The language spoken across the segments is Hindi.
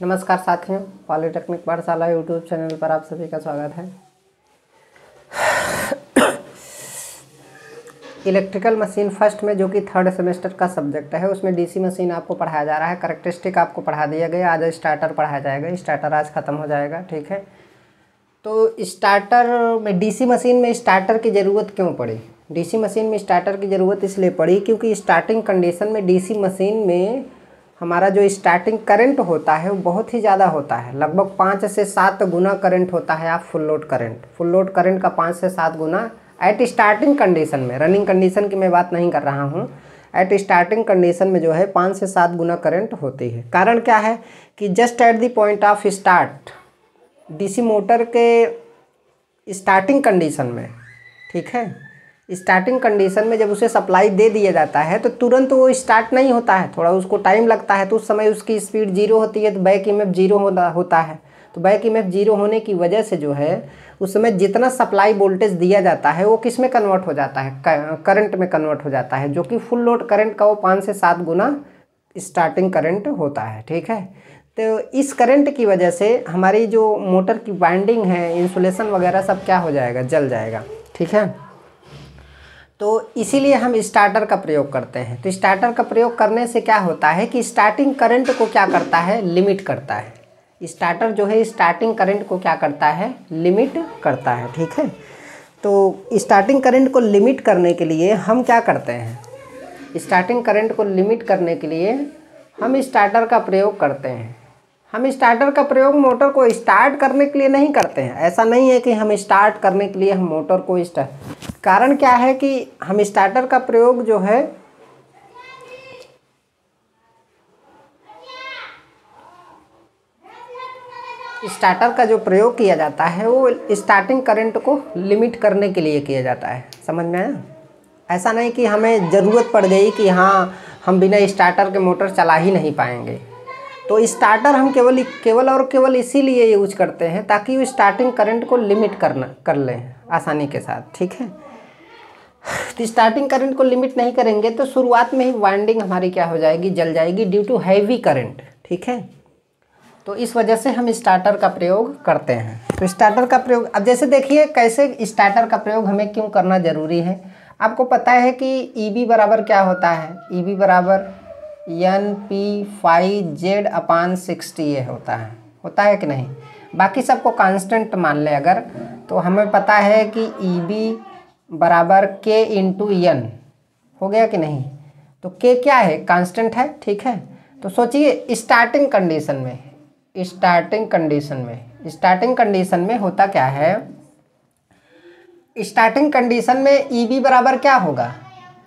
नमस्कार साथियों, पॉलिटेक्निक पाठशाला यूट्यूब चैनल पर आप सभी का स्वागत है। इलेक्ट्रिकल मशीन फ़र्स्ट में जो कि थर्ड सेमेस्टर का सब्जेक्ट है, उसमें डीसी मशीन आपको पढ़ाया जा रहा है, करेक्टरिस्टिक आपको पढ़ा दिया गया, आज स्टार्टर पढ़ाया जाएगा, स्टार्टर आज ख़त्म हो जाएगा, ठीक है? तो स्टार्टर में, डीसी मशीन में स्टार्टर की ज़रूरत क्यों पड़ी? डीसी मशीन में स्टार्टर की ज़रूरत इसलिए पड़ी क्योंकि स्टार्टिंग कंडीशन में डीसी मशीन में हमारा जो स्टार्टिंग करंट होता है, वो बहुत ही ज़्यादा होता है। लगभग पाँच से सात गुना करंट होता है आप full load current full load current का पाँच से सात गुना एट स्टार्टिंग कंडीशन में। रनिंग कंडीशन की मैं बात नहीं कर रहा हूँ। एट स्टार्टिंग कंडीशन में जो है पाँच से सात गुना करंट होती है। कारण क्या है कि just at the point of start DC motor के स्टार्टिंग कंडीशन में, ठीक है? स्टार्टिंग कंडीशन में जब उसे सप्लाई दे दिया जाता है तो तुरंत वो स्टार्ट नहीं होता है। थोड़ा उसको टाइम लगता है तो उस समय उसकी स्पीड ज़ीरो होती है तो बैक ई ज़ीरो होता है। तो बैक ई ज़ीरो होने की वजह से जो है, उस समय जितना सप्लाई वोल्टेज दिया जाता है, वो किसमें कन्वर्ट हो जाता है? करंट में कन्वर्ट हो जाता है, जो कि फुल लोड करंट का वो पाँच से सात गुना स्टार्टिंग करंट होता है, ठीक है? तो इस करंट की वजह से हमारी जो मोटर की वाइंडिंग है इंसुलेशन वगैरह सब क्या हो जाएगा? जल जाएगा, ठीक है? तो इसीलिए हम स्टार्टर का प्रयोग करते हैं। तो स्टार्टर का प्रयोग करने से क्या होता है कि स्टार्टिंग करंट को क्या करता है? लिमिट करता है। स्टार्टर जो है स्टार्टिंग करंट को क्या करता है? लिमिट करता है, ठीक है? तो स्टार्टिंग करंट को लिमिट करने के लिए हम क्या करते हैं? स्टार्टिंग करंट को लिमिट करने के लिए हम स्टार्टर का प्रयोग करते हैं। हम स्टार्टर का प्रयोग मोटर को स्टार्ट करने के लिए नहीं करते हैं। ऐसा नहीं है कि हम स्टार्ट करने के लिए हम मोटर को स्टार्ट कारण क्या है कि हम स्टार्टर का प्रयोग जो है स्टार्टर का जो प्रयोग किया जाता है, वो स्टार्टिंग करंट को लिमिट करने के लिए किया जाता है। समझ में आया? ऐसा नहीं कि हमें ज़रूरत पड़ गई कि हाँ हम बिना स्टार्टर के मोटर चला ही नहीं पाएँगे। तो स्टार्टर हम केवल केवल और केवल इसीलिए यूज़ करते हैं ताकि वो स्टार्टिंग करंट को लिमिट करना, कर लें आसानी के साथ, ठीक है? तो स्टार्टिंग करंट को लिमिट नहीं करेंगे तो शुरुआत में ही वाइंडिंग हमारी क्या हो जाएगी, जल जाएगी ड्यू टू हैवी करंट ठीक है? तो इस वजह से हम स्टार्टर का प्रयोग करते हैं। तो स्टार्टर का प्रयोग, अब जैसे देखिए कैसे स्टार्टर का प्रयोग हमें क्यों करना ज़रूरी है। आपको पता है कि ई बी बराबर क्या होता है? ई बी बराबर N P five Z upon sixty ये होता है। होता है कि नहीं? बाकी सबको कांस्टेंट मान ले अगर तो हमें पता है कि ई बी बराबर के इंटू एन हो गया कि नहीं? तो के क्या है? कांस्टेंट है, ठीक है? तो सोचिए स्टार्टिंग कंडीशन में स्टार्टिंग कंडीशन में स्टार्टिंग कंडीशन में होता क्या है? स्टार्टिंग कंडीशन में ई बी बराबर क्या होगा?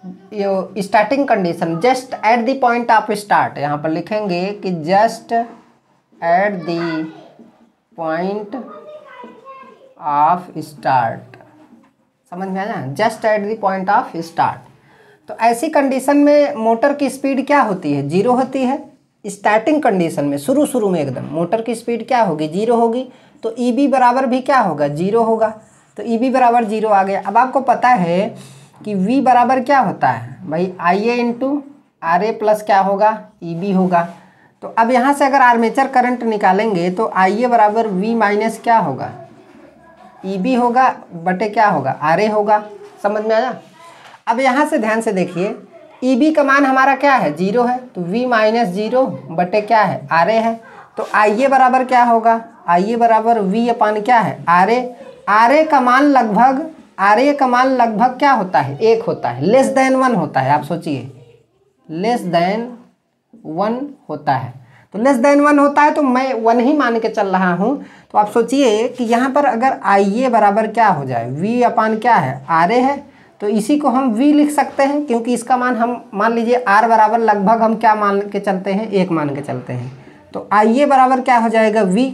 Starting condition just at the point of start यहाँ पर लिखेंगे कि just at the point of start समझ में आया just at the point of start तो ऐसी कंडीशन में मोटर की स्पीड क्या होती है? ज़ीरो होती है। स्टार्टिंग कंडीशन में, शुरू शुरू में एकदम मोटर की स्पीड क्या होगी? ज़ीरो होगी। तो ई बी बराबर भी क्या होगा? ज़ीरो होगा। तो ई बी बराबर ज़ीरो आ गया। अब आपको पता है कि v बराबर क्या होता है? भाई I A into R A plus क्या होगा? ई बी होगा। तो अब यहाँ से अगर आर्मेचर करंट निकालेंगे तो आई ए बराबर वी माइनस क्या होगा? ई बी होगा, बटे क्या होगा? आर ए होगा। समझ में आया? अब यहाँ से ध्यान से देखिए ई बी का मान हमारा क्या है? ज़ीरो है। तो वी माइनस ज़ीरो बटे क्या है? आर ए है। तो आई ए बराबर क्या होगा? आई ए बराबर वी अपान क्या है? आर ए आर ए का मान लगभग आर ए का मान लगभग क्या होता है? एक होता है। लेस देन वन होता है। आप सोचिए। लेस देन वन होता है। तो लेस देन वन होता है तो मैं वन ही मान के चल रहा हूँ। तो आप सोचिए कि यहाँ पर अगर आई ए बराबर क्या हो जाए? वी अपान क्या है? आर ए है। तो इसी को हम वी लिख सकते हैं क्योंकि इसका मान हम मान लीजिए आर बराबर लगभग हम क्या मान के चलते हैं? एक मान के चलते हैं। तो आई ए बराबर क्या हो जाएगा? वी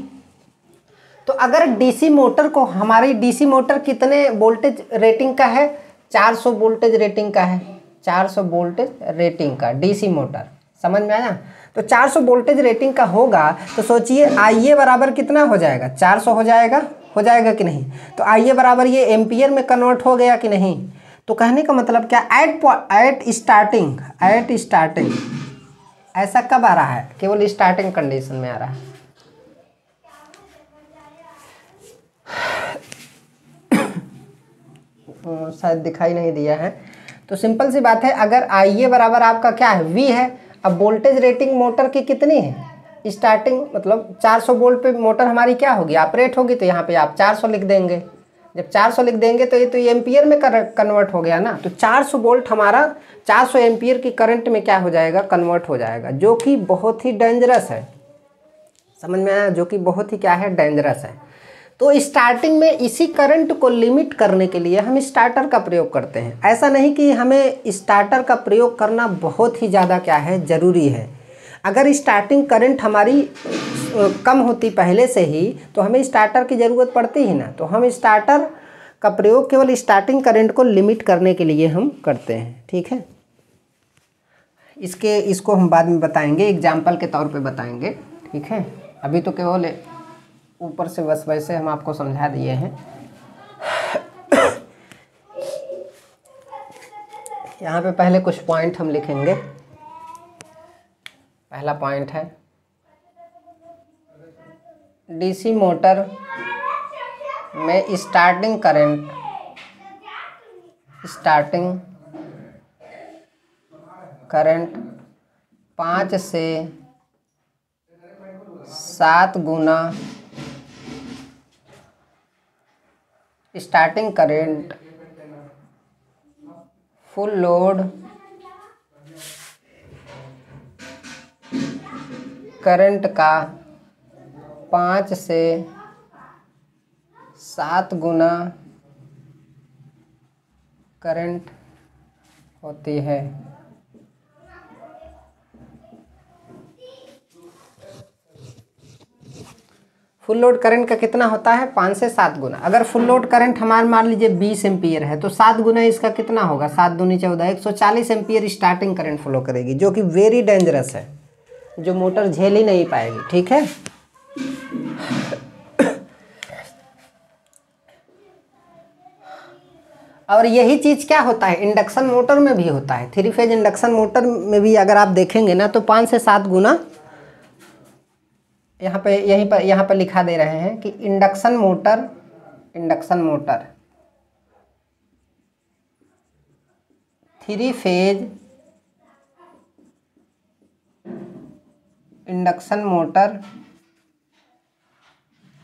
तो अगर डीसी मोटर को, हमारी डीसी मोटर कितने वोल्टेज रेटिंग का है? 400 वोल्टेज रेटिंग का है। 400 वोल्टेज रेटिंग का, डीसी मोटर। समझ में आया? तो 400 वोल्टेज रेटिंग का होगा तो सोचिए आई ए बराबर कितना हो जाएगा? 400 हो जाएगा? हो जाएगा कि नहीं? तो आई ए बराबर ये एम्पियर में कन्वर्ट हो गया कि नहीं? तो कहने का मतलब क्या? At at starting at starting ऐसा कब आ रहा है? केवल स्टार्टिंग कंडीशन में आ रहा है। शायद दिखाई नहीं दिया है। तो सिंपल सी बात है, अगर आई ए बराबर आपका क्या है? वी है। अब वोल्टेज रेटिंग मोटर की कितनी है? स्टार्टिंग मतलब 400 वोल्ट पे मोटर हमारी क्या होगी? ऑपरेट होगी तो यहाँ पे आप 400 लिख देंगे। जब 400 लिख देंगे तो ये तो एम्पियर में कन्वर्ट हो गया ना। तो 400 वोल्ट हमारा 400 एम्पियर की करंट में क्या हो जाएगा? कन्वर्ट हो जाएगा, जो कि बहुत ही डेंजरस है। समझ में आया? जो कि बहुत ही क्या है? डेंजरस है। तो स्टार्टिंग में इसी करंट को लिमिट करने के लिए हम स्टार्टर का प्रयोग करते हैं। ऐसा नहीं कि हमें स्टार्टर का प्रयोग करना बहुत ही ज़्यादा क्या है, ज़रूरी है। अगर स्टार्टिंग करंट हमारी कम होती पहले से ही तो हमें स्टार्टर की ज़रूरत पड़ती ही ना। तो हम स्टार्टर का प्रयोग केवल स्टार्टिंग करंट को लिमिट करने के लिए हम करते हैं। ठीक है? इसके, इसको हम बाद में बताएँगे एग्ज़ाम्पल के तौर पे बताएँगे। ठीक है? अभी तो केवल ऊपर से बस वैसे हम आपको समझा दिए हैं। यहाँ पे पहले कुछ पॉइंट हम लिखेंगे। पहला पॉइंट है। डीसी मोटर में स्टार्टिंग करंट स्टार्टिंग करंट पाँच से सात गुना starting current full load current का पाँच से सात गुना करंट होती है। फुल लोड करंट का कितना होता है? पाँच से सात गुना। अगर फुल लोड करंट हमारे मान लीजिए बीस एम्पियर है तो सात गुना इसका कितना होगा? सात दूनी चौदह, एक सौ चालीस एम्पियर स्टार्टिंग करंट फ्लो करेगी, जो कि वेरी डेंजरस है, जो मोटर झेल ही नहीं पाएगी, ठीक है? और यही चीज़ क्या होता है? इंडक्शन मोटर में भी होता है। थ्री फ़ेज़ इंडक्शन मोटर में भी अगर आप देखेंगे ना तो पाँच से सात गुना यहाँ पे, यहीं पर, यहाँ पर लिखा दे रहे हैं कि induction motor induction motor. Three phase induction motor,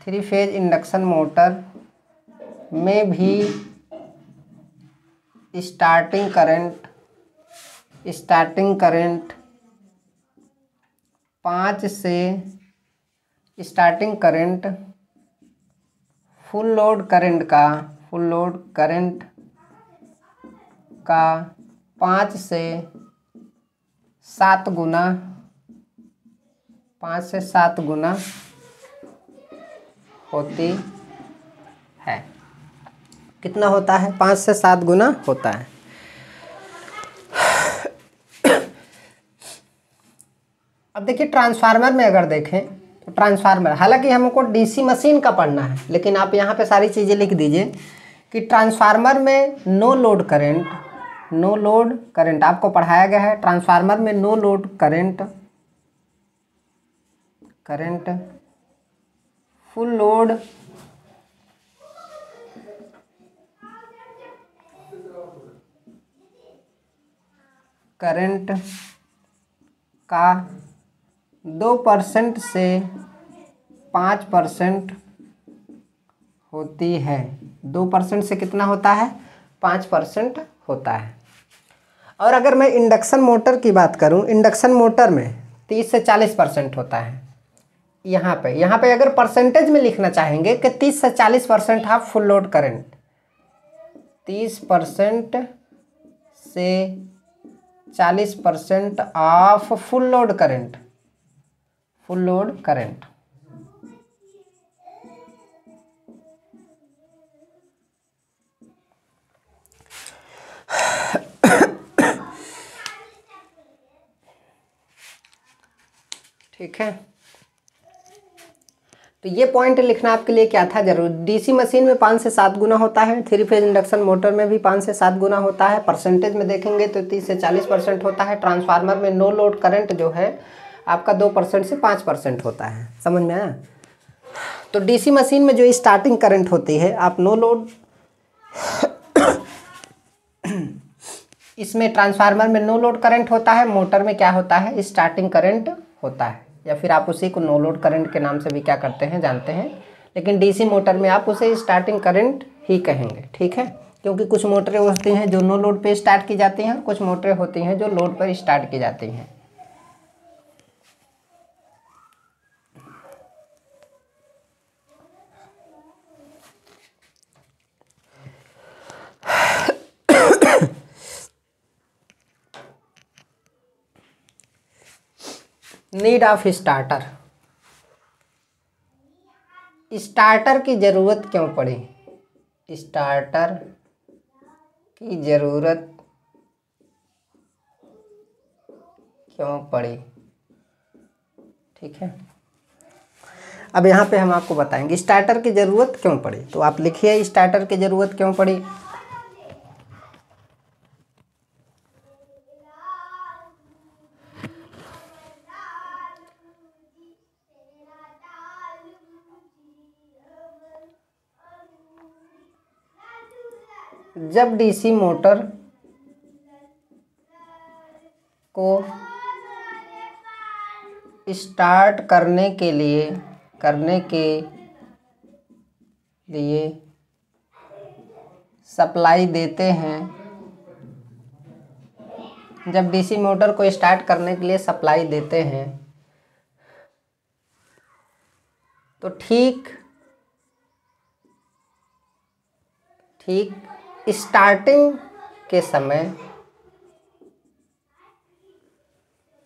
three phase induction motor में भी स्टार्टिंग करंट स्टार्टिंग करंट पाँच से starting current, full load current का, फुल लोड करंट का पाँच से सात गुना, पाँच से सात गुना होती है। कितना होता है? पाँच से सात गुना होता है। अब देखिए, ट्रांसफार्मर में अगर देखें ट्रांसफार्मर। हालाँकि हमको डीसी मशीन का पढ़ना है, लेकिन आप यहाँ पे सारी चीज़ें लिख दीजिए कि ट्रांसफार्मर में no load current, no load current. आपको पढ़ाया गया है, ट्रांसफार्मर में no load current current, full load. Current का दो परसेंट से पाँच परसेंट होती है। दो परसेंट से कितना होता है? पाँच परसेंट होता है। और अगर मैं इंडक्शन मोटर की बात करूँ, इंडक्शन मोटर में तीस से चालीस परसेंट होता है। यहाँ पे यहाँ पे अगर परसेंटेज में लिखना चाहेंगे कि तीस से चालीस परसेंट आप फुल लोड करेंट तीस परसेंट से चालीस percent of full load current full load current. ठीक है? तो ये पॉइंट लिखना आपके लिए क्या था? ज़रूर। डीसी मशीन में पाँच से सात गुना होता है। थ्री फ़ेज़ इंडक्शन मोटर में भी पाँच से सात गुना होता है। परसेंटेज में देखेंगे तो तीस से चालीस परसेंट होता है। ट्रांसफार्मर में नो लोड करंट जो है आपका दो परसेंट से पाँच परसेंट होता है। समझ में आया? तो डीसी मशीन में जो स्टार्टिंग करंट होती है, आप नो लोड, इसमें ट्रांसफार्मर में नो लोड करंट होता है, मोटर में क्या होता है? स्टार्टिंग करंट होता है। या फिर आप उसी को नो लोड करंट के नाम से भी क्या करते हैं, जानते हैं। लेकिन डीसी मोटर में आप उसे स्टार्टिंग करंट ही कहेंगे, ठीक है? क्योंकि कुछ मोटरें होती हैं जो नो लोड पे स्टार्ट की जाती हैं, कुछ मोटरें होती हैं जो लोड पर स्टार्ट की जाती हैं। नीड ऑफ़ स्टार्टर स्टार्टर की ज़रूरत क्यों पड़ी? स्टार्टर की ज़रूरत क्यों पड़ी? ठीक है? अब यहाँ पे हम आपको बताएँगे स्टार्टर की ज़रूरत क्यों पड़ी? तो आप लिखिए स्टार्टर की ज़रूरत क्यों पड़ी? जब डीसी मोटर को स्टार्ट करने के लिए, करने के लिए सप्लाई देते हैं, जब डीसी मोटर को स्टार्ट करने के लिए सप्लाई देते हैं तो ठीक ठीक स्टार्टिंग के समय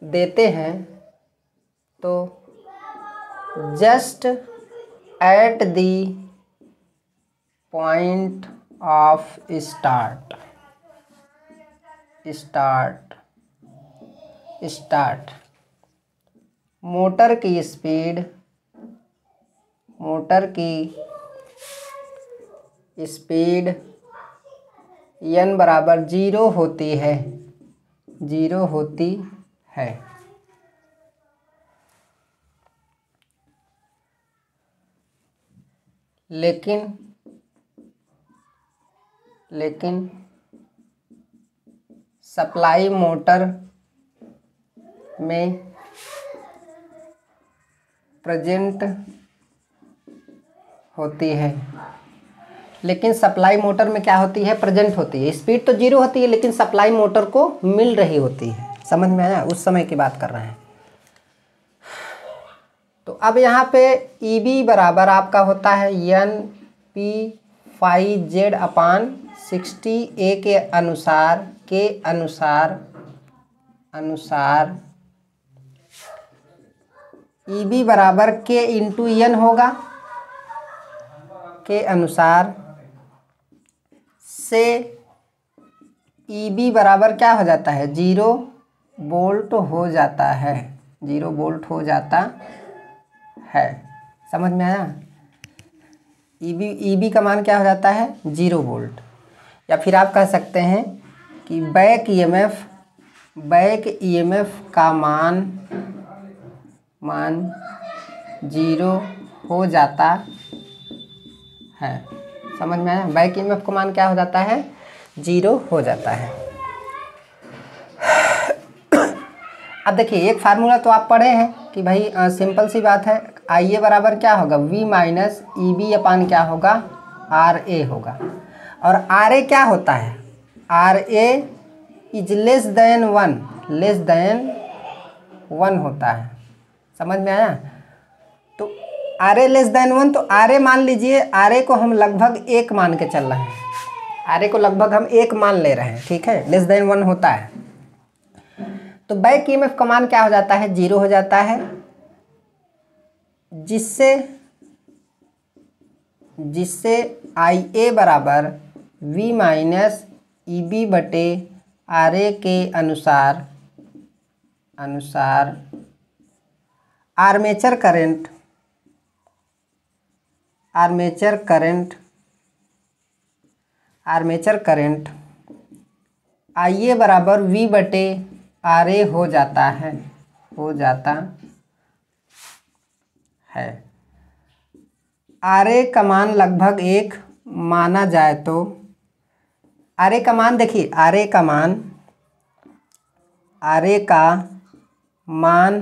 देते हैं तो just at the point of start start start motor की स्पीड, मोटर की स्पीड एन बराबर ज़ीरो होती है। ज़ीरो होती है। लेकिन लेकिन सप्लाई मोटर में प्रेजेंट होती है। लेकिन सप्लाई मोटर में क्या होती है? प्रेजेंट होती है। स्पीड तो ज़ीरो होती है, लेकिन सप्लाई मोटर को मिल रही होती है। समझ में आया? उस समय की बात कर रहे हैं। तो अब यहाँ पे ई e बी बराबर आपका होता है N P five Z upon sixty A के अनुसार के अनुसार अनुसार। ई e बी बराबर के इंटू एन होगा। के अनुसार। से ई e बी बराबर क्या हो जाता है? ज़ीरो बोल्ट हो जाता है। ज़ीरो बोल्ट हो जाता है। समझ में आया? ई बी ई बी का मान क्या हो जाता है? Zero volt. या फिर आप कह सकते हैं कि बैक ईएमएफ बैक ईएमएफ का मान मान ज़ीरो हो जाता है। समझ में आया? बैक ई का मान क्या हो जाता है? ज़ीरो हो जाता है। अब देखिए एक फार्मूला तो आप पढ़े हैं कि भाई आ, सिंपल सी बात है आई ए बराबर क्या होगा? V minus E B upon क्या होगा? आर ए होगा। और आर ए क्या होता है? R A is less than one less than one होता है। समझ में आया? R A less than one तो आर ए मान लीजिए, आर ए को हम लगभग एक मान के चल रहे हैं। आर ए को लगभग हम एक मान ले रहे हैं, ठीक है? लेस देन वन होता है। तो बैक ई का मान क्या हो जाता है? ज़ीरो हो जाता है, जिससे जिससे आई ए बराबर वी माइनस ई बी बटे आर ए के अनुसार अनुसार armature current armature current armature current I A बराबर वी बटे आर ए हो जाता है, हो जाता है। आर ए का मान लगभग एक माना जाए तो आर ए का मान देखिए, आर ए का मान, आर ए का मान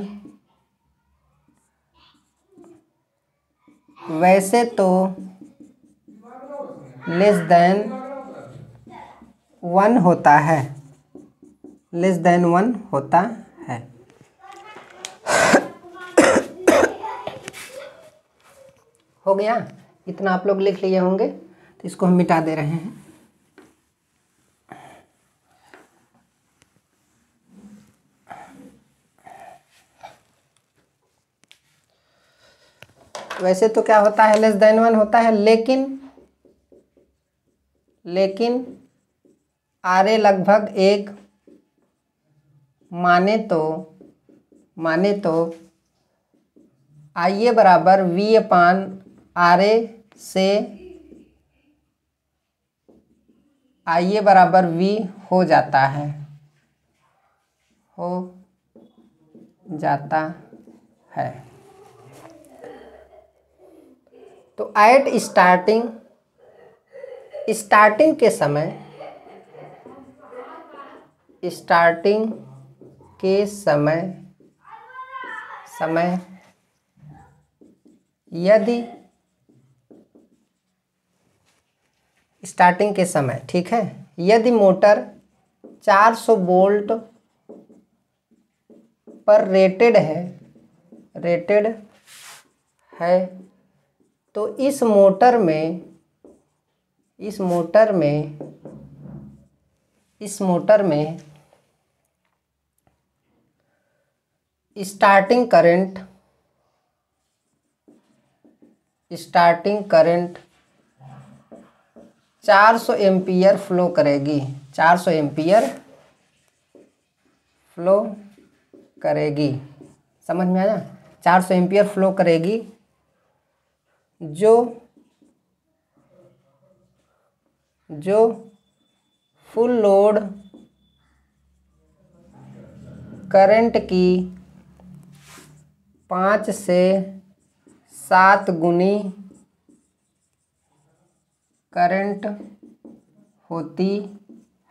वैसे तो लेस देन वन होता है। लेस देन वन होता है। हो गया? इतना आप लोग लिख लिए होंगे तो इसको हम मिटा दे रहे हैं। वैसे तो क्या होता है लेस देन वन होता है, लेकिन लेकिन आर ए लगभग एक माने तो माने तो आई ए बराबर वी अपान आर ए से आई ए बराबर वी हो जाता है। हो जाता है। तो एट स्टार्टिंग स्टार्टिंग के समय स्टार्टिंग के समय समय, यदि स्टार्टिंग के समय, ठीक है? यदि मोटर 400 वोल्ट पर रेटेड है रेटेड है तो इस मोटर में, इस मोटर में, इस मोटर में starting current starting current 400 ampere flow करेगी। 400 एम्पियर फ्लो करेगी। समझ में आया? 400 एम्पियर फ्लो करेगी। जो जो फुल लोड करंट की पाँच से सात गुनी करंट होती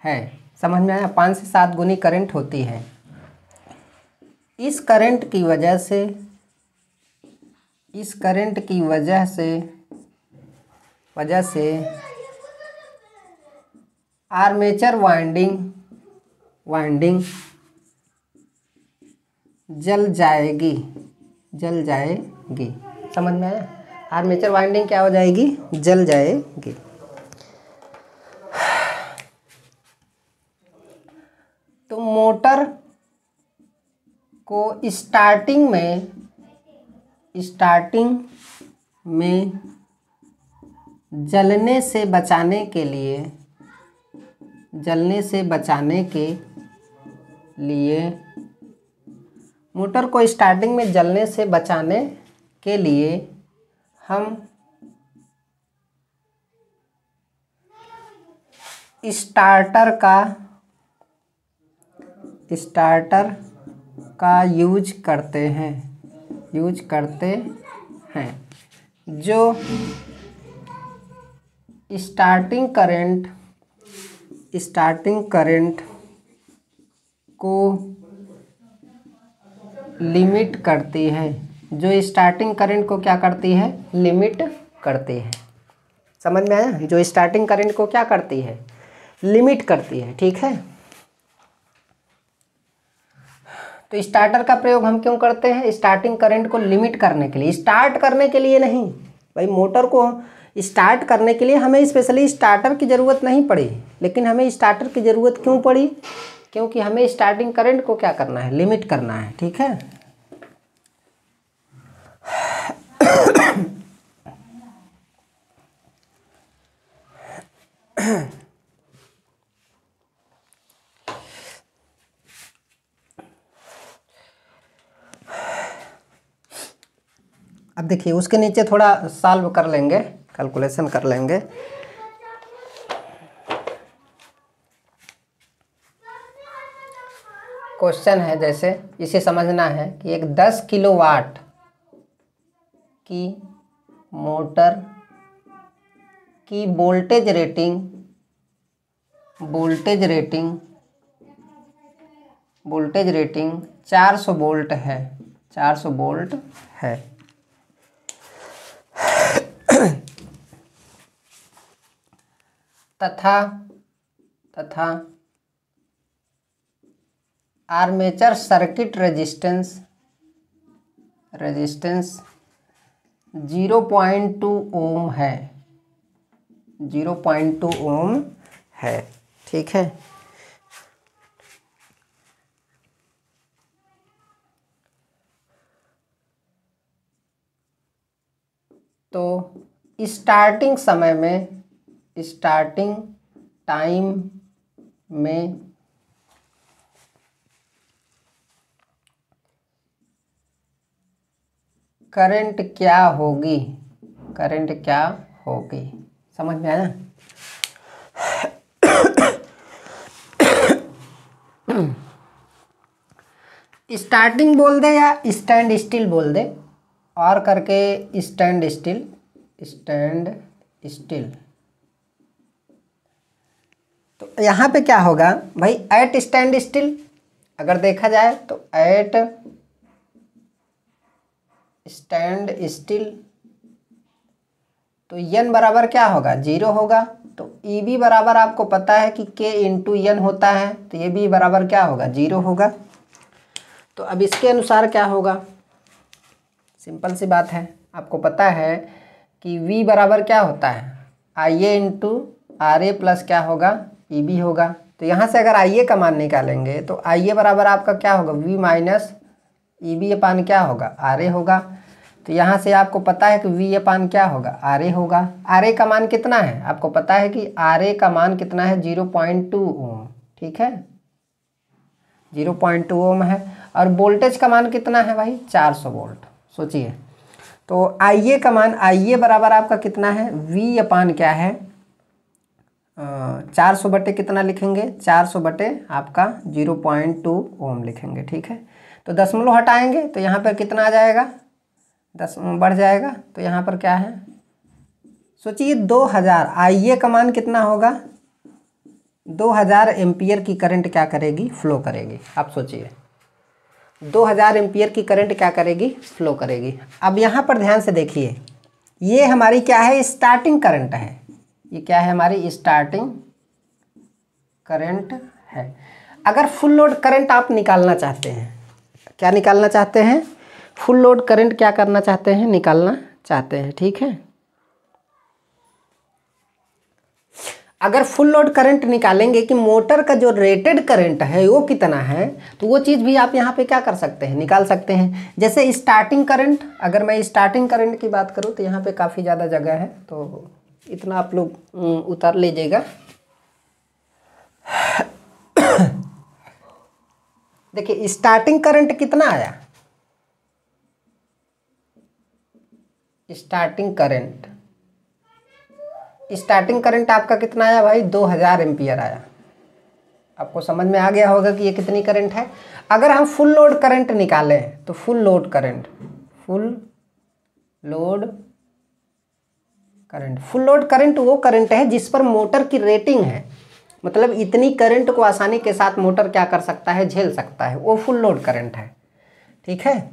है। समझ में आया? पाँच से सात गुनी करंट होती है। इस करंट की वजह से इस करंट की वजह से वजह से आर्मेचर वाइंडिंग वाइंडिंग जल जाएगी जल जाएगी। समझ में आया? आर्मेचर वाइंडिंग क्या हो जाएगी? जल जाएगी। तो मोटर को स्टार्टिंग में स्टार्टिंग में जलने से बचाने के लिए, जलने से बचाने के लिए, मोटर को स्टार्टिंग में जलने से बचाने के लिए हम स्टार्टर का स्टार्टर का यूज़ करते हैं। यूज़ करते हैं। जो स्टार्टिंग करंट स्टार्टिंग करंट को लिमिट करती है। जो स्टार्टिंग करंट को क्या करती है? लिमिट करती है। समझ में आया? जो स्टार्टिंग करंट को क्या करती है? लिमिट करती है, ठीक है? तो स्टार्टर का प्रयोग हम क्यों करते हैं? स्टार्टिंग करंट को लिमिट करने के लिए। स्टार्ट करने के लिए नहीं। भाई मोटर को स्टार्ट करने के लिए हमें स्पेशली स्टार्टर की ज़रूरत नहीं पड़ी। लेकिन हमें स्टार्टर की ज़रूरत क्यों पड़ी? क्योंकि हमें स्टार्टिंग करंट को क्या करना है? लिमिट करना है, ठीक है? अब देखिए, उसके नीचे थोड़ा सॉल्व कर लेंगे कैलकुलेशन कर लेंगे। क्वेश्चन है जैसे, इसे समझना है कि एक 10 किलो वाट की मोटर की voltage rating voltage rating voltage rating 400 volt है 400 वोल्ट है। तथा तथा armature circuit resistance resistance 0.2 ohm है। 0.2 ओम है, ठीक है? तो स्टार्टिंग समय में स्टार्टिंग टाइम में करंट क्या होगी? करंट क्या होगी? समझ में आया स्टार्टिंग बोल दे या स्टैंड स्टिल बोल दे? और करके स्टैंड स्टिल स्टैंड स्टिल। तो यहाँ पे क्या होगा? भाई एट स्टैंड स्टिल अगर देखा जाए तो एट स्टैंड स्टिल तो यन बराबर क्या होगा? ज़ीरो होगा। तो ई बी बराबर आपको पता है कि के इंटू यन होता है तो ये बी बराबर क्या होगा? ज़ीरो होगा। तो अब इसके अनुसार क्या होगा? सिंपल सी बात है। आपको पता है कि v बराबर क्या होता है? I A into R A plus क्या होगा? ई बी होगा। तो यहाँ से अगर आई ए का मान निकालेंगे तो आई ए बराबर आपका क्या होगा? V minus E B upon क्या होगा? आर ए होगा। तो यहाँ से आपको पता है कि वी अपान क्या होगा? आर ए होगा। आर ए का मान कितना है? आपको पता है कि आर ए का मान कितना है? Zero point two ohm. ठीक है? ज़ीरो पॉइंट टू ओम है। और वोल्टेज का मान कितना है भाई? चार सौ वोल्ट सोचिए। तो आई ए का मान आई ए बराबर आपका कितना है? वी अपान क्या है? चार सौ बटे कितना लिखेंगे? चार सौ बटे आपका ज़ीरो पॉइंट टू ओम लिखेंगे, ठीक है? तो दशमलव हटाएँगे तो यहाँ पर कितना आ जाएगा? दस, बढ़ जाएगा तो यहाँ पर क्या है? सोचिए, दो हज़ार आई ए का मान कितना होगा? दो हज़ार एम्पियर की करंट क्या करेगी? फ्लो करेगी, आप सोचिए। दो हज़ार एम्पियर की करंट क्या करेगी? फ्लो करेगी। अब यहाँ पर ध्यान से देखिए, ये हमारी क्या है? स्टार्टिंग करंट है। ये क्या है हमारी? स्टार्टिंग करंट है। अगर फुल लोड करंट आप निकालना चाहते हैं, क्या निकालना चाहते हैं? फुल लोड करंट क्या करना चाहते हैं? निकालना चाहते हैं, ठीक है? अगर फुल लोड करंट निकालेंगे कि मोटर का जो रेटेड करंट है, वो कितना है तो वो चीज़ भी आप यहाँ पे क्या कर सकते हैं? निकाल सकते हैं। जैसे स्टार्टिंग करंट अगर मैं स्टार्टिंग करंट की बात करूँ तो यहाँ पे काफ़ी ज़्यादा जगह है तो इतना आप लोग उतार लीजिएगा। देखिए स्टार्टिंग करंट कितना आया? स्टार्टिंग करंट स्टार्टिंग करंट आपका कितना आया भाई? दो हज़ार एम्पियर आया। आपको समझ में आ गया होगा कि ये कितनी करंट है। अगर हम फुल लोड करंट निकालें तो full load current full load current full load current वो करंट है जिस पर मोटर की रेटिंग है। मतलब इतनी करंट को आसानी के साथ मोटर क्या कर सकता है? झेल सकता है। वो फुल लोड करंट है। ठीक है?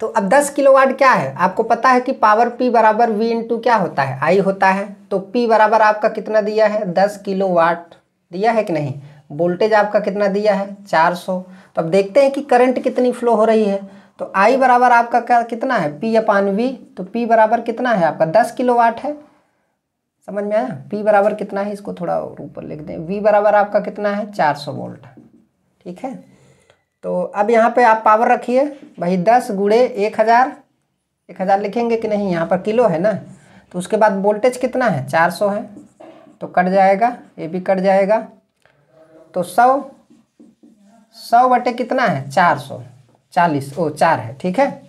तो अब 10 किलोवाट क्या है? आपको पता है कि पावर P बराबर V इंटू क्या होता है? आई होता है। तो P बराबर आपका कितना दिया है? 10 किलोवाट दिया है कि नहीं? वोल्टेज आपका कितना दिया है? 400 तो अब देखते हैं कि करंट कितनी फ्लो हो रही है। तो आई बराबर आपका क्या, कितना है? पी अपान वी तो पी बराबर कितना है आपका? दस किलो वाट है। समझ में आया? पी बराबर कितना है? इसको थोड़ा ऊपर लिख दें। वी बराबर आपका कितना है? 400 वोल्ट। ठीक है? तो अब यहाँ पे आप पावर रखिए। भाई दस गुड़े एक हज़ार। एक हज़ार लिखेंगे कि नहीं? यहाँ पर किलो है ना? तो उसके बाद वोल्टेज कितना है? चार सौ है। तो कट जाएगा। ये भी कट जाएगा। तो सौ सौ बटे कितना है? चार सौ। चालीस, ओ, चार है, ठीक है?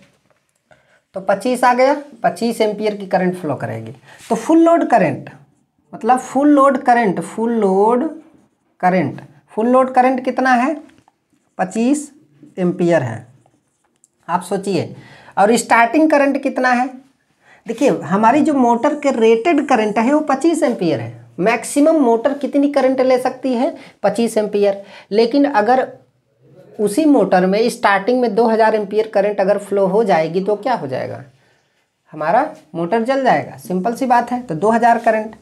तो पच्चीस आ गया, पच्चीस एम्पियर की करंट फ्लो करेगी। तो फुल लोड करंट मतलब full load current, full load current, full load current कितना है? पच्चीस एम्पियर है। आप सोचिए, और स्टार्टिंग करंट कितना है? देखिए, हमारी जो मोटर के रेटेड करंट है, वो पच्चीस एम्पियर है। मैक्सिमम मोटर कितनी करंट ले सकती है? पच्चीस एम्पियर। लेकिन अगर उसी मोटर में स्टार्टिंग में 2000 हज़ार करंट अगर फ्लो हो जाएगी तो क्या हो जाएगा? हमारा मोटर जल जाएगा। सिंपल सी बात है तो 2000 करंट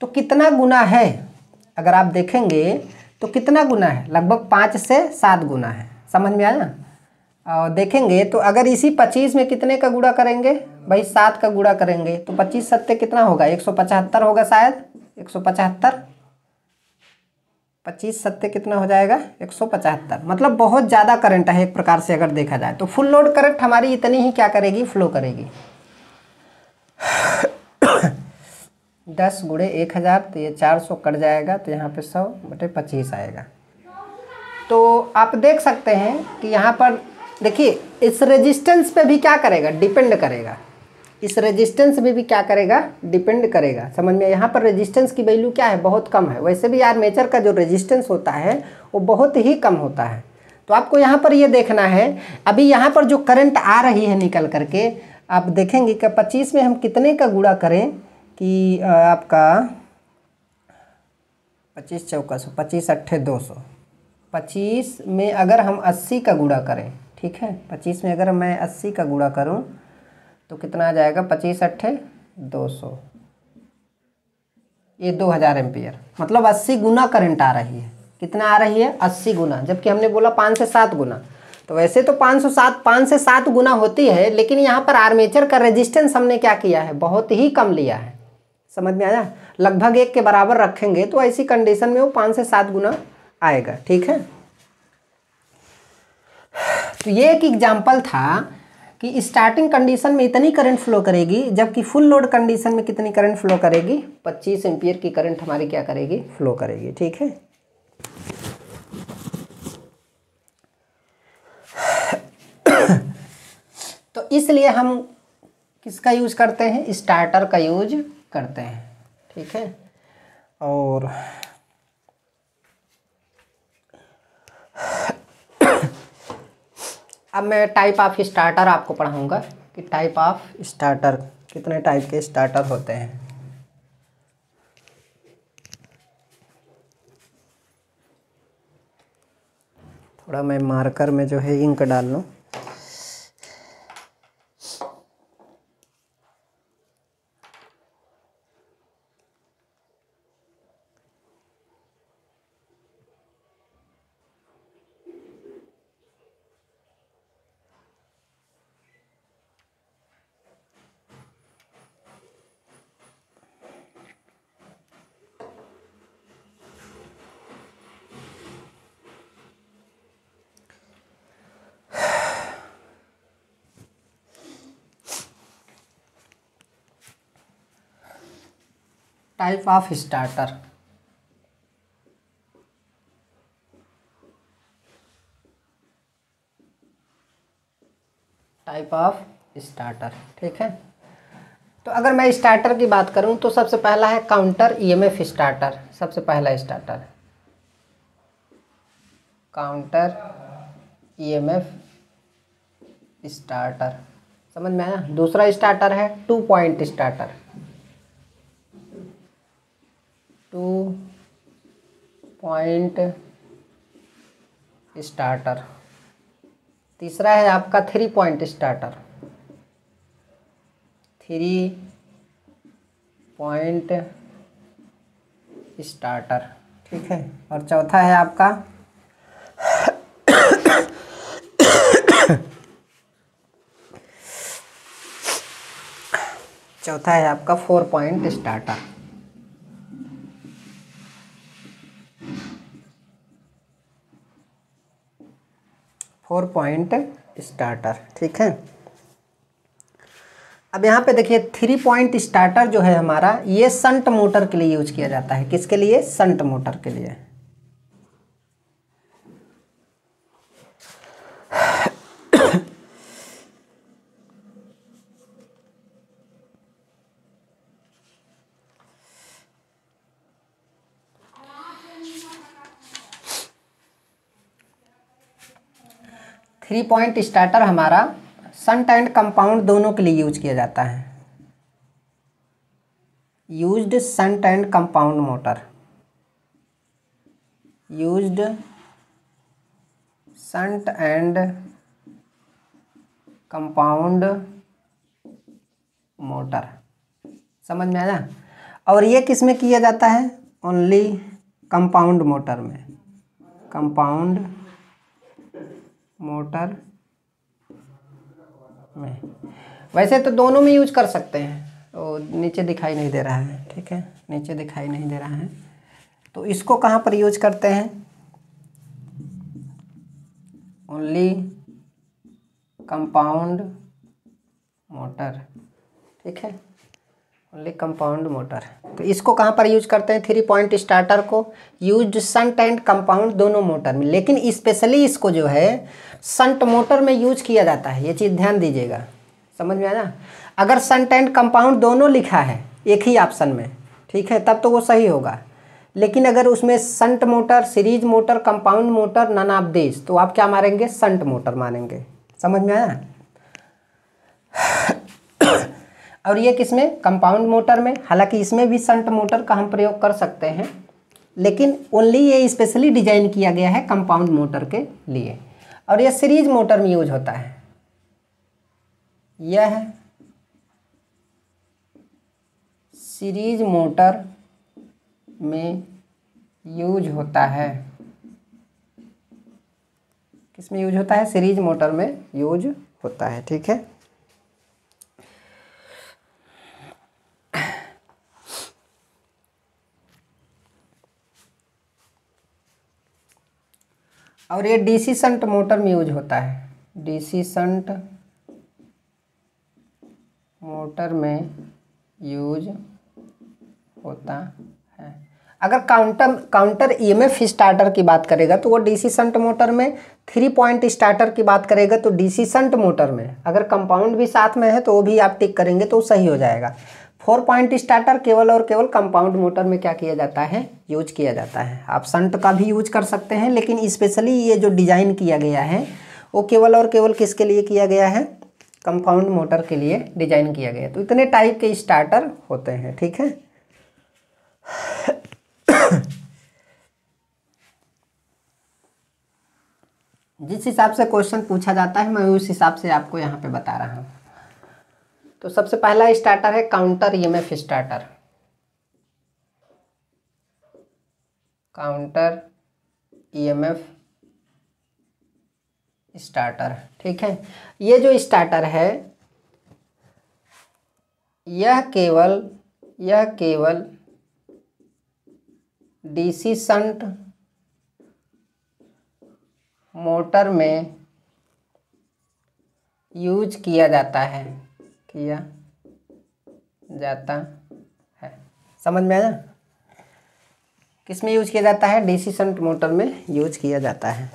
तो कितना गुना है? अगर आप देखेंगे तो कितना गुना है? लगभग पाँच से सात गुना है। समझ में आया? और देखेंगे तो अगर इसी पच्चीस में कितने का गुड़ा करेंगे? भाई, सात का गुड़ा करेंगे तो पच्चीस सत्ते कितना होगा? एक सौ पचहत्तर होगा शायद? एक सौ पचहत्तर? पच्चीस सत्ते कितना हो जाएगा? एक सौ पचहत्तर। मतलब बहुत ज़्यादा करंट है एक प्रकार से अगर देखा जाए। तो फुल लोड करंट हमारी इतनी ही क्या करेगी? फ्लो करेगी। दस गुड़े एक हज़ार तो ये चार सौ कट जाएगा तो यहाँ पे सौ बटे पच्चीस आएगा। तो आप देख सकते हैं कि यहाँ पर देखिए, इस रेजिस्टेंस पे भी क्या करेगा? डिपेंड करेगा। इस रेजिस्टेंस में भी क्या करेगा? डिपेंड करेगा। समझ में यहाँ पर रेजिस्टेंस की वैल्यू क्या है? बहुत कम है। वैसे भी आर्मेचर का जो रेजिस्टेंस होता है, वो बहुत ही कम होता है। तो आपको यहाँ पर ये देखना है। अभी यहाँ पर जो करंट आ रही है निकल करके, आप देखेंगे कि पच्चीस में हम कितने का गुड़ा करें कि आपका पच्चीस चौका सौ पच्चीस अट्ठे दो सौ। पच्चीस में अगर हम अस्सी का गुड़ा करें, ठीक है? पच्चीस में अगर मैं अस्सी का गुड़ा करूँ तो कितना आ जाएगा? पच्चीस अट्ठे दो सौ। ये दो हज़ार एम्पियर। मतलब अस्सी गुना करंट आ रही है। कितना आ रही है? अस्सी गुना। जबकि हमने बोला पाँच से सात गुना। तो वैसे तो पाँच सौ सात, पाँच से सात गुना होती है, लेकिन यहाँ पर आर्मेचर का रेजिस्टेंस हमने क्या किया है? बहुत ही कम लिया है। समझ में आया? लगभग एक के बराबर रखेंगे तो ऐसी कंडीशन में वो पाँच से सात गुना आएगा। ठीक है? तो ये एक एग्ज़ाम्पल था कि स्टार्टिंग कंडीशन में इतनी करंट फ्लो करेगी, जबकि फुल लोड कंडीशन में कितनी करंट फ्लो करेगी? 25 एम्पियर की करंट हमारी क्या करेगी? फ्लो करेगी, ठीक है? तो इसलिए हम किसका यूज़ करते हैं? स्टार्टर का यूज़ करते हैं, ठीक है? और अब मैं टाइप ऑफ़ स्टार्टर आपको पढ़ाऊँगा कि टाइप ऑफ़ स्टार्टर, कितने टाइप के स्टार्टर होते हैं? थोड़ा मैं मार्कर में जो है इंक डाल लूँ type of starter type of starter ठीक है? तो अगर मैं स्टार्टर की बात करूँ तो सबसे पहला है काउंटर ईएमएफ स्टार्टर सबसे पहला स्टार्टर काउंटर ईएमएफ स्टार्टर समझ में आया? दूसरा स्टार्टर है two point starter two point starter. तीसरा है आपका three point starter. Three point starter, ठीक है? और चौथा है आपका चौथा है आपका four point starter. Four point starter, ठीक है? अब यहाँ पे देखिए, थ्री पॉइंट स्टार्टर जो है हमारा, ये संट मोटर के लिए यूज़ किया जाता है। किसके लिए? संट मोटर के लिए। थ्री पॉइंट स्टार्टर हमारा संट एंड कंपाउंड दोनों के लिए यूज़ किया जाता है। Used shunt and compound motor used shunt and compound motor समझ में आया? और ये किसमें किया जाता है? ओनली कंपाउंड मोटर में। कंपाउंड मोटर में। वैसे तो दोनों में यूज़ कर सकते हैं। तो नीचे दिखाई नहीं दे रहा है, ठीक है? नीचे दिखाई नहीं दे रहा है। तो इसको कहाँ पर यूज़ करते हैं? ओनली कंपाउंड मोटर, ठीक है? Only compound motor. तो इसको कहाँ पर यूज़ करते हैं? थ्री पॉइंट स्टार्टर को। यूज़ संट एंड कंपाउंड दोनों मोटर में। लेकिन स्पेशली इसको जो है संट मोटर में यूज़ किया जाता है। ये चीज़ ध्यान दीजिएगा। समझ में आया ना? अगर संट एंड कंपाउंड दोनों लिखा है, एक ही ऑप्शन में, ठीक है, तब तो वो सही होगा। लेकिन अगर उसमें shunt motor series motor compound motor none of this तो आप क्या मारेंगे? संट मोटर मारेंगे। समझ में आया? और ये किसमें? कंपाउंड मोटर में। हालाँकि इसमें भी संट मोटर का हम प्रयोग कर सकते हैं, लेकिन ओनली ये स्पेशली डिज़ाइन किया गया है कंपाउंड मोटर के लिए। और यह सीरीज़ मोटर में यूज़ होता है। यह सीरीज़ मोटर में यूज़ होता है। किसमें यूज़ होता है? सीरीज़ मोटर में यूज़ होता है, ठीक है? और ये डीसी संट मोटर में यूज़ होता है। डीसी संट मोटर में यूज़ होता है। अगर काउंटर काउंटर ईएमएफ स्टार्टर की बात करेगा तो वो डीसी संट मोटर में थ्री पॉइंट स्टार्टर की बात करेगा तो डीसी संट मोटर में। अगर कंपाउंड भी साथ में है तो वो भी आप टिक करेंगे तो सही हो जाएगा। फोर पॉइंट स्टार्टर केवल और केवल कंपाउंड मोटर में क्या किया जाता है? यूज़ किया जाता है। आप संट का भी यूज़ कर सकते हैं, लेकिन स्पेशली ये जो डिज़ाइन किया गया है, वो केवल और केवल किसके लिए किया गया है? कंपाउंड मोटर के लिए डिज़ाइन किया गया तो इतने टाइप के स्टार्टर होते हैं, ठीक है? जिस हिसाब से क्वेश्चन पूछा जाता है, मैं उस हिसाब से आपको यहाँ पे बता रहा हूँ। तो सबसे पहला स्टार्टर है counter EMF starter counter EMF starter ठीक है? ये जो स्टार्टर है, यह केवल यह केवल डीसी संट मोटर में यूज़ किया जाता है। किया जाता है। समझ में आया किसमें यूज़ किया जाता है? डीसी संट मोटर में यूज़ किया जाता है।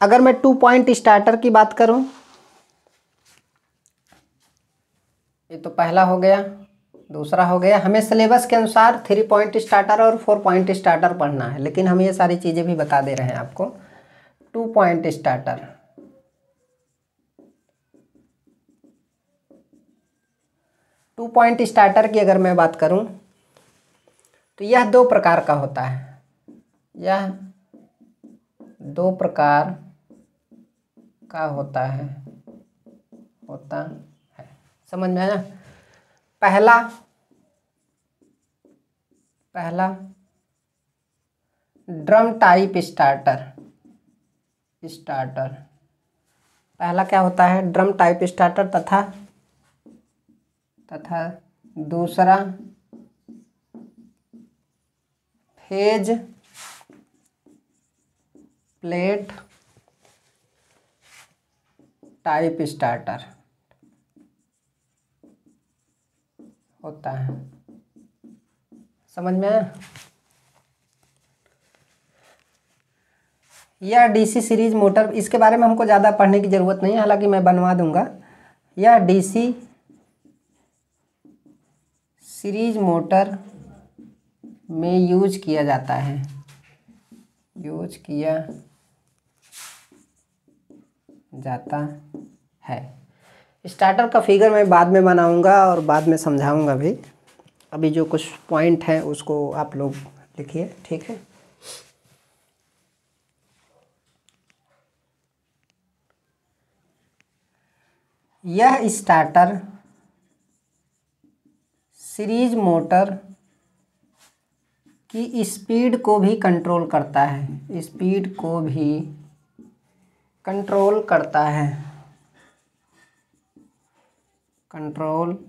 अगर मैं टू पॉइंट स्टार्टर की बात करूँ, ये तो पहला हो गया, दूसरा हो गया। हमें सिलेबस के अनुसार थ्री पॉइंट स्टार्टर और फोर पॉइंट स्टार्टर पढ़ना है, लेकिन हम ये सारी चीज़ें भी बता दे रहे हैं आपको। Two point starter. Two point starter की अगर मैं बात करूँ तो यह दो प्रकार का होता है। यह दो प्रकार का होता है होता है। समझ में आया पहला पहला ड्रम टाइप स्टार्टर स्टार्टर। पहला क्या होता है? ड्रम टाइप स्टार्टर तथा तथा दूसरा फ़ेज़ प्लेट टाइप स्टार्टर होता है। समझ में यह डीसी सीरीज़ मोटर इसके बारे में हमको ज़्यादा पढ़ने की ज़रूरत नहीं है, हालाँकि मैं बनवा दूँगा। यह डीसी सीरीज़ मोटर में यूज़ किया जाता है। यूज़ किया जाता है। स्टार्टर का फिगर मैं बाद में बनाऊँगा और बाद में समझाऊँगा भी। अभी जो कुछ पॉइंट हैं, उसको आप लोग लिखिए, ठीक है? यह स्टार्टर सीरीज़ मोटर की स्पीड को भी कंट्रोल करता है। स्पीड को भी कंट्रोल करता है। कंट्रोल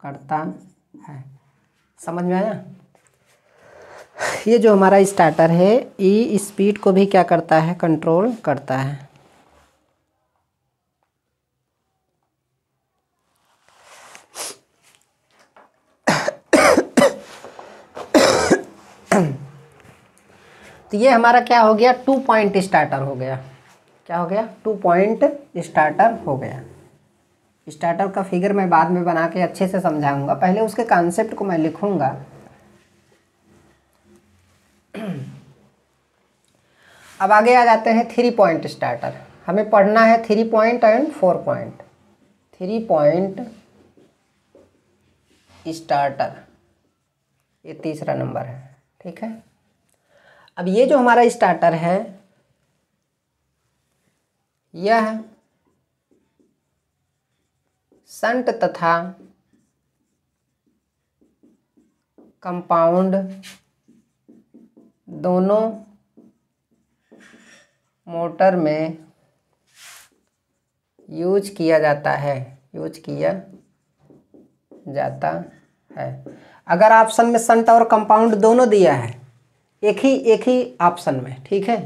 करता है। समझ में आया? ये जो हमारा स्टार्टर है ये स्पीड को भी क्या करता है? कंट्रोल करता है। तो ये हमारा क्या हो गया? टू पॉइंट स्टार्टर हो गया। क्या हो गया? टू पॉइंट स्टार्टर हो गया। स्टार्टर का फिगर मैं बाद में बना के अच्छे से समझाऊँगा। पहले उसके कॉन्सेप्ट को मैं लिखूँगा। अब आगे आ जाते हैं थ्री पॉइंट स्टार्टर हमें पढ़ना है three point and four point three point starter ये तीसरा नंबर है। ठीक है? अब ये जो हमारा स्टार्टर है, यह संट तथा कंपाउंड दोनों मोटर में यूज़ किया जाता है, यूज़ किया जाता है। अगर ऑप्शन में संट और कंपाउंड दोनों दिया है एक ही एक ही ऑप्शन में, ठीक है?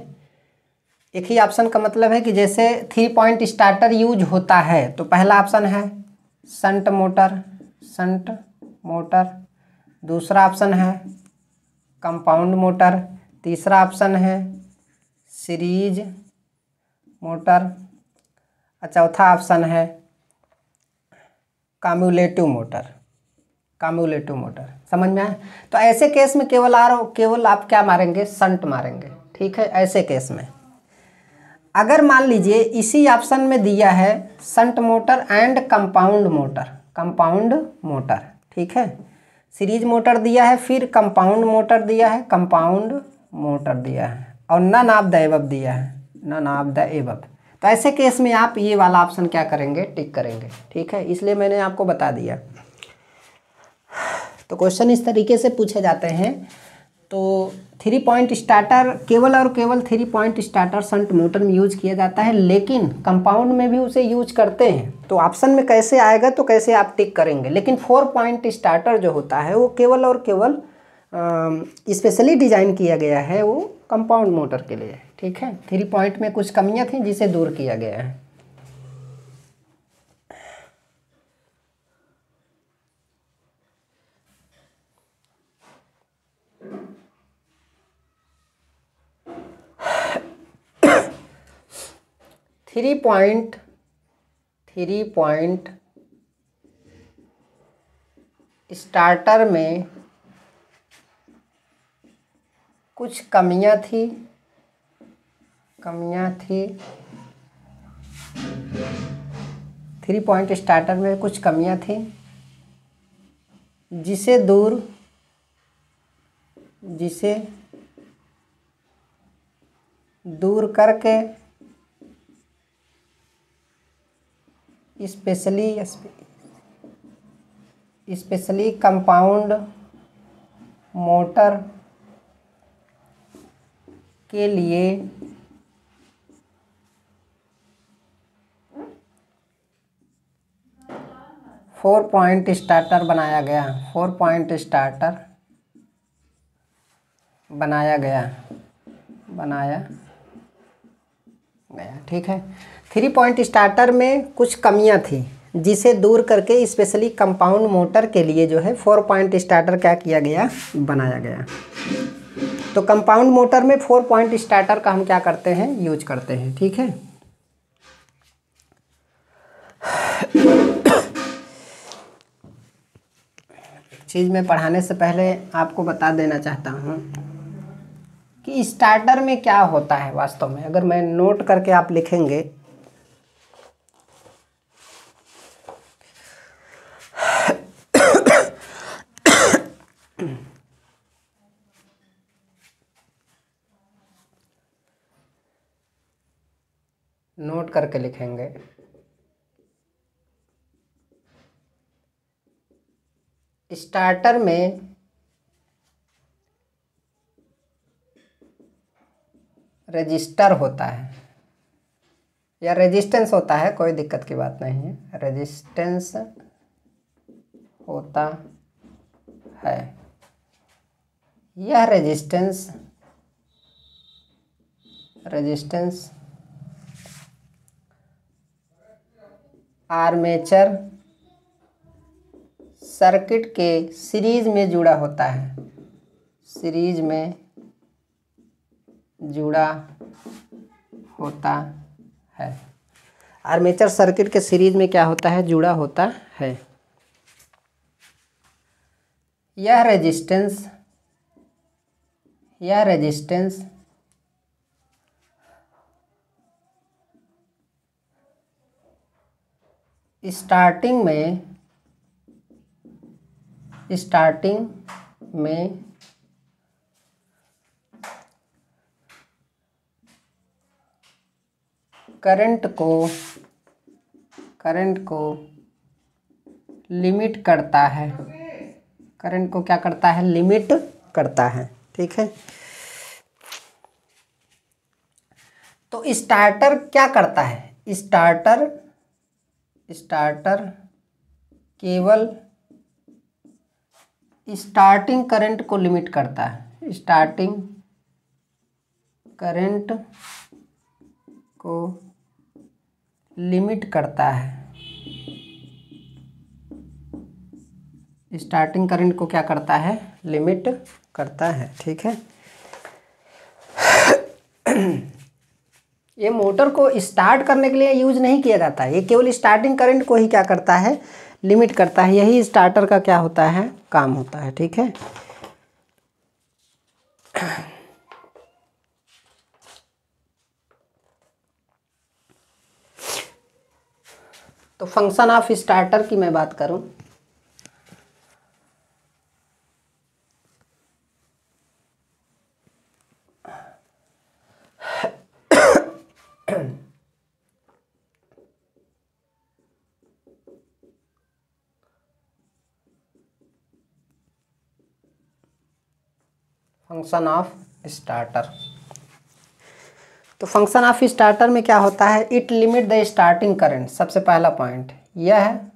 एक ही ऑप्शन का मतलब है कि जैसे थ्री पॉइंट स्टार्टर यूज़ होता है तो पहला ऑप्शन है संट मोटर संट मोटर दूसरा ऑप्शन है कंपाउंड मोटर तीसरा ऑप्शन है सीरीज़ मोटर और चौथा ऑप्शन है काम्यूलेटिव मोटर काम्यूलेटिव मोटर। समझ में आया? तो ऐसे केस में केवल आ केवल आप क्या मारेंगे? संट मारेंगे। ठीक है? ऐसे केस में। अगर मान लीजिए इसी ऑप्शन में दिया है shunt motor and compound motor. Compound motor. ठीक है? सीरीज़ मोटर दिया है, फिर कंपाउंड मोटर दिया है, कंपाउंड मोटर दिया है, और नन ऑफ़ द एवब दिया है। नन ऑफ़ द एवब तो ऐसे केस में आप ये वाला ऑप्शन क्या करेंगे? टिक करेंगे। ठीक है? इसलिए मैंने आपको बता दिया। तो क्वेश्चन इस तरीके से पूछे जाते हैं। तो थ्री पॉइंट स्टार्टर केवल और केवल three point starter shunt motor में यूज़ किया जाता है, लेकिन कंपाउंड में भी उसे यूज़ करते हैं। तो ऑप्शन में कैसे आएगा तो कैसे आप टिक करेंगे। लेकिन फोर पॉइंट स्टार्टर जो होता है, वो केवल और केवल स्पेशली डिज़ाइन किया गया है, वो कंपाउंड मोटर के लिए। ठीक है? थ्री पॉइंट में कुछ कमियाँ थी, जिसे दूर किया गया है। Three point three point starter में कुछ कमियाँ थी कमियाँ थी। थ्री पॉइंट स्टार्टर में कुछ कमियाँ थी, जिसे दूर जिसे दूर करके स्पेशली स्पेशली कंपाउंड मोटर के लिए फोर पॉइंट स्टार्टर बनाया गया। फोर पॉइंट स्टार्टर बनाया गया। बनाया गया। ठीक है? थ्री पॉइंट स्टार्टर में कुछ कमियाँ थी, जिसे दूर करके स्पेशली कंपाउंड मोटर के लिए जो है फोर पॉइंट स्टार्टर क्या किया गया? बनाया गया। तो कंपाउंड मोटर में फोर पॉइंट स्टार्टर का हम क्या करते हैं? यूज़ करते हैं, ठीक है? चीज़ में पढ़ाने से पहले आपको बता देना चाहता हूँ कि स्टार्टर में क्या होता है वास्तव में? अगर मैं नोट करके आप लिखेंगे नोट करके लिखेंगे। स्टार्टर में रजिस्टर होता है। या रेजिस्टेंस होता है, कोई दिक्कत की बात नहीं है। रेजिस्टेंस होता है। यह रेजिस्टेंस रेजिस्टेंस आर्मेचर सर्किट के सीरीज़ में जुड़ा होता है। सीरीज़ में जुड़ा होता है। आर्मेचर सर्किट के सीरीज़ में क्या होता है? जुड़ा होता है। यह रेजिस्टेंस यह रेजिस्टेंस स्टार्टिंग में स्टार्टिंग में करंट को करंट को लिमिट करता है। करंट को क्या करता है? लिमिट करता है। ठीक है? तो स्टार्टर क्या करता है? स्टार्टर स्टार्टर केवल स्टार्टिंग करंट को लिमिट करता है। स्टार्टिंग करंट को लिमिट करता है। स्टार्टिंग करंट को क्या करता है? लिमिट करता है, ठीक है? ये मोटर को स्टार्ट करने के लिए यूज़ नहीं किया जाता। है ये केवल स्टार्टिंग करंट को ही क्या करता है? लिमिट करता है। यही स्टार्टर का क्या होता है? काम होता है, ठीक है? तो फ़ंक्शन ऑफ़ स्टार्टर की मैं बात करूँ। फ़ंक्शन ऑफ़ स्टार्टर तो फ़ंक्शन ऑफ़ स्टार्टर में क्या होता है? It limit the starting current सबसे पहला पॉइंट यह है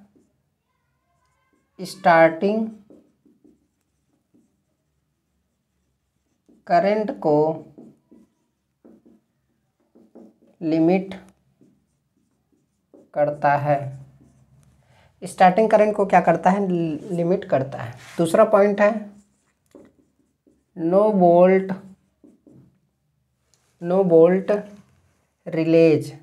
स्टार्टिंग करंट को लिमिट करता है। स्टार्टिंग करंट को क्या करता है? लिमिट करता है। दूसरा पॉइंट है no volt no volt release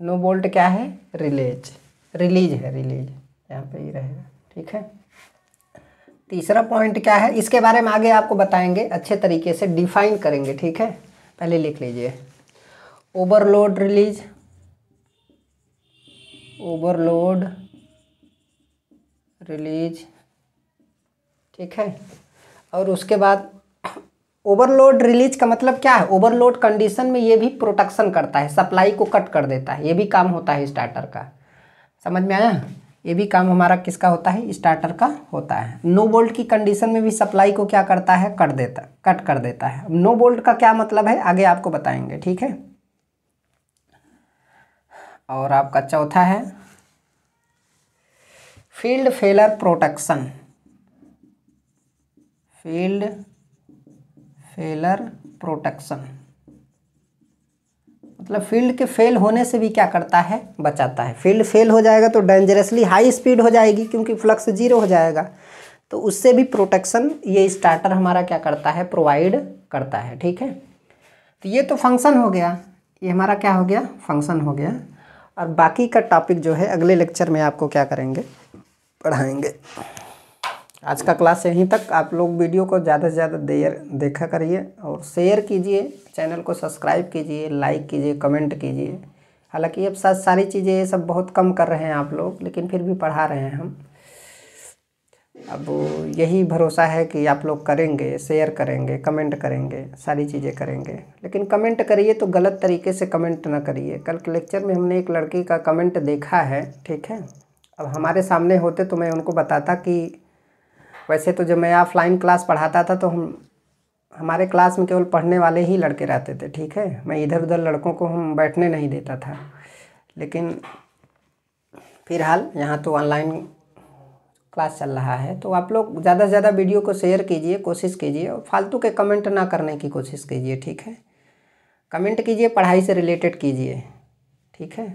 no volt क्या है? रिलेज रिलीज़ है रिलीज़ यहाँ पे ही रहेगा, ठीक है? तीसरा पॉइंट क्या है? इसके बारे में आगे आपको बताएँगे, अच्छे तरीके से डिफाइन करेंगे, ठीक है? पहले लिख लीजिए। ओवरलोड रिलीज़ ओवरलोड रिलीज़ ठीक है? और उसके बाद ओवरलोड रिलीज़ का मतलब क्या है? ओवरलोड कंडीशन में ये भी प्रोटेक्शन करता है सप्लाई को कट कर देता है। ये भी काम होता है स्टार्टर का। समझ में आया? ये भी काम हमारा किसका होता है? स्टार्टर का होता है। नो बोल्ट की कंडीशन में भी सप्लाई को क्या करता है? कट देता कट कर देता है। नो बोल्ट का क्या मतलब है? आगे आपको बताएँगे, ठीक है? और आपका चौथा है field failure protection field failure protection. मतलब फ़ील्ड के फेल होने से भी क्या करता है? बचाता है। फ़ील्ड फेल हो जाएगा तो डेंजरसली हाई स्पीड हो जाएगी क्योंकि फ्लक्स ज़ीरो हो जाएगा। तो उससे भी प्रोटेक्शन ये स्टार्टर हमारा क्या करता है? प्रोवाइड करता है, ठीक है? तो ये तो फ़ंक्शन हो गया। ये हमारा क्या हो गया? फ़ंक्शन हो गया। और बाकी का टॉपिक जो है, अगले लेक्चर में आपको क्या करेंगे? पढ़ाएँगे। आज का क्लास यहीं तक। आप लोग वीडियो को ज़्यादा से ज़्यादा देर देखा करिए और शेयर कीजिए चैनल को सब्सक्राइब कीजिए लाइक कीजिए कमेंट कीजिए। हालाँकि अब साथ सारी चीज़ें ये सब बहुत कम कर रहे हैं आप लोग, लेकिन फिर भी पढ़ा रहे हैं हम। अब यही भरोसा है कि आप लोग करेंगे शेयर करेंगे कमेंट करेंगे, सारी चीज़ें करेंगे। लेकिन कमेंट करिए तो गलत तरीके से कमेंट ना करिए। कल के लेक्चर में हमने एक लड़की का कमेंट देखा है, ठीक है? अब हमारे सामने होते तो मैं उनको बताता कि वैसे तो जब मैं ऑफलाइन क्लास पढ़ाता था तो हम, हमारे क्लास में केवल पढ़ने वाले ही लड़के रहते थे, ठीक है? मैं इधर उधर लड़कों को हम बैठने नहीं देता था। लेकिन फ़िलहाल यहाँ तो ऑनलाइन क्लास चल रहा है तो आप लोग ज़्यादा से ज़्यादा वीडियो को शेयर कीजिए, कोशिश कीजिए और फालतू के कमेंट ना करने की कोशिश कीजिए, ठीक है? कमेंट कीजिए, पढ़ाई से रिलेटेड कीजिए, ठीक है?